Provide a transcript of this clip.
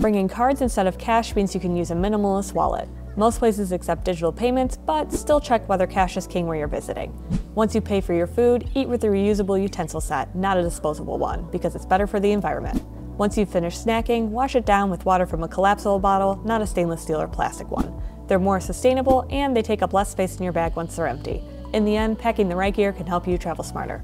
Bringing cards instead of cash means you can use a minimalist wallet. Most places accept digital payments, but still check whether cash is king where you're visiting. Once you pay for your food, eat with a reusable utensil set, not a disposable one, because it's better for the environment. Once you've finished snacking, wash it down with water from a collapsible bottle, not a stainless steel or plastic one. They're more sustainable and they take up less space in your bag once they're empty. In the end, packing the right gear can help you travel smarter.